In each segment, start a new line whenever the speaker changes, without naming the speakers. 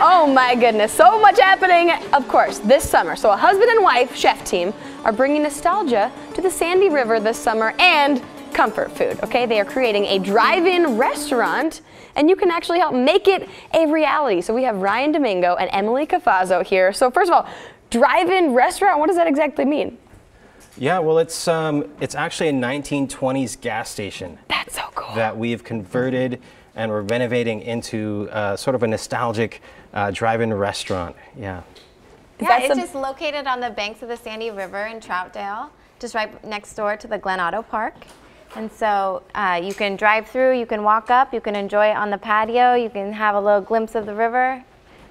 oh my goodness, so much happening, of course, this summer. So a husband and wife chef team are bringing nostalgia to the Sandy River this summer and comfort food, okay? They are creating a drive-in restaurant and you can actually help make it a reality. So we have Ryan Domingo and Emily Cafazzo here. So first of all, drive-in restaurant, what does that exactly mean?
Yeah, well, it's um, it's actually a 1920s gas station.
That's so cool.
That we've converted and we're renovating into uh, sort of a nostalgic uh, drive-in restaurant. Yeah.
Yeah, it's just located on the banks of the Sandy River in Troutdale, just right next door to the Glenn Otto Park. And so uh, you can drive through, you can walk up, you can enjoy it on the patio, you can have a little glimpse of the river.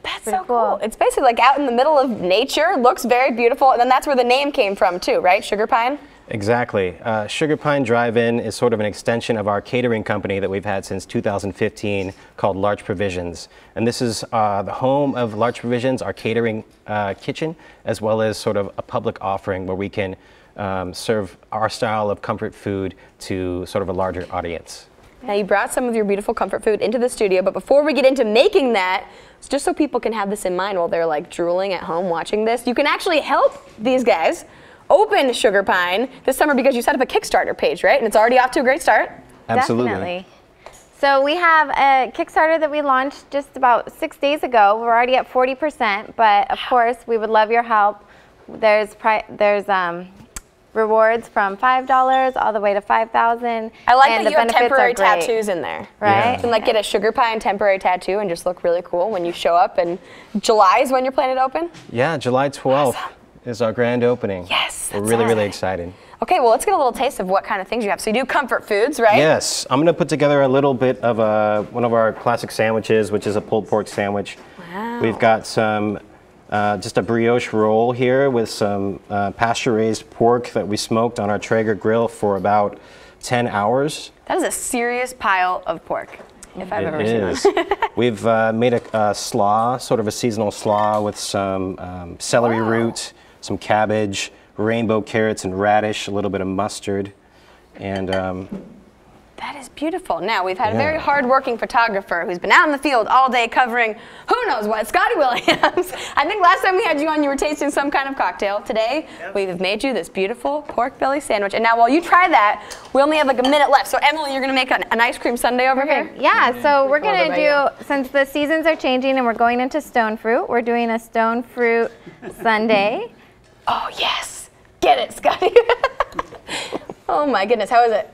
That's so cool. cool. It's basically like out in the middle of nature, looks very beautiful, and then that's where the name came from too, right? Sugarpine?
Exactly. Uh, Sugarpine Drive-In is sort of an extension of our catering company that we've had since 2015 called Larch Provisions. And this is uh, the home of Larch Provisions, our catering uh, kitchen, as well as sort of a public offering where we can um, serve our style of comfort food to sort of a larger audience.
Now you brought some of your beautiful comfort food into the studio, but before we get into making that, just so people can have this in mind while they're like drooling at home watching this, you can actually help these guys open Sugarpine this summer because you set up a Kickstarter page, right? And it's already off to a great start.
Absolutely.
Definitely. So we have a Kickstarter that we launched just about six days ago. We're already at 40%, but of course we would love your help. There's there's um, rewards from five dollars all the way to five thousand.
I like that you have temporary tattoos in there,
right? Yeah.
You can like get a Sugarpine temporary tattoo and just look really cool when you show up. And July is when you're planning to open.
Yeah, July 12th awesome. Is our grand opening.
Yes,
we're really really excited.
Okay, well let's get a little taste of what kind of things you have. So you do comfort foods, right?
Yes, I'm gonna put together a little bit of a, one of our classic sandwiches, which is a pulled pork sandwich. Wow. We've got some uh, just a brioche roll here with some uh, pasture-raised pork that we smoked on our Traeger grill for about 10 hours.
That is a serious pile of pork, if I've
it
ever
is.
seen one.
We've uh, made a, a, slaw, sort of a seasonal slaw with some um, celery wow. root, some cabbage, rainbow carrots and radish, a little bit of mustard, and um,
that is beautiful. Now, we've had yeah. a very hard-working photographer who's been out in the field all day covering who knows what, Scotty Williams. I think last time we had you on, you were tasting some kind of cocktail. Today, yep. we've made you this beautiful pork belly sandwich. And now, while you try that, we only have like a minute left. So, Emily, you're going to make an, an, ice cream sundae over here?
Yeah, so we're going to do, since the seasons are changing and we're going into stone fruit, we're doing a stone fruit sundae.
Oh, yes. Get it, Scotty. oh, my goodness. How is it?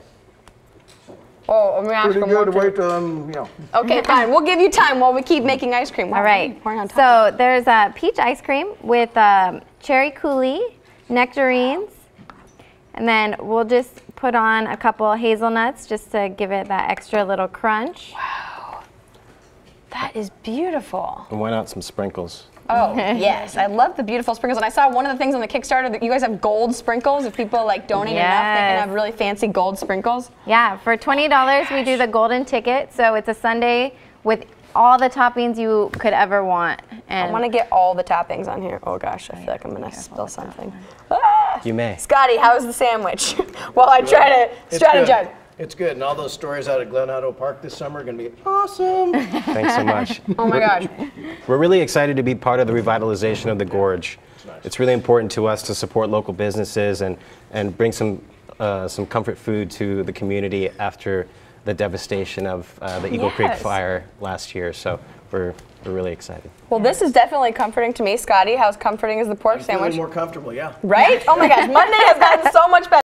Oh, I'm gonna ask
Pretty good. Wait um, you know.
Okay, fine. We'll give you time while we keep making ice cream.
All right. So there's a peach ice cream with um, cherry coulis, nectarines, and then we'll just put on a couple hazelnuts just to give it that extra little crunch.
Wow. That is beautiful.
And why not some sprinkles?
Oh, yes. I love the beautiful sprinkles. And I saw one of the things on the Kickstarter that you guys have gold sprinkles. If people like donate yes. enough, they can have really fancy gold sprinkles.
Yeah, for $20, oh we do the golden ticket. So it's a sundae with all the toppings you could ever want.
And I want to get all the toppings on here. Oh gosh, I feel like I'm going to spill something. Ah!
You may.
Scotty, how is the sandwich? While I try to strategize.
It's good, and all those stories out at Glenn Otto Park this summer are going to be awesome.
Thanks so much.
oh my gosh.
We're really excited to be part of the revitalization of the gorge. It's, nice. it's really important to us to support local businesses and, and bring some, uh, some comfort food to the community after the devastation of uh, the Eagle yes. Creek fire last year. So we're, we're really excited.
Well, this is definitely comforting to me. Scotty, how comforting is the pork
I'm
sandwich?
more comfortable, yeah.
Right? Oh my gosh, Monday has gotten so much better.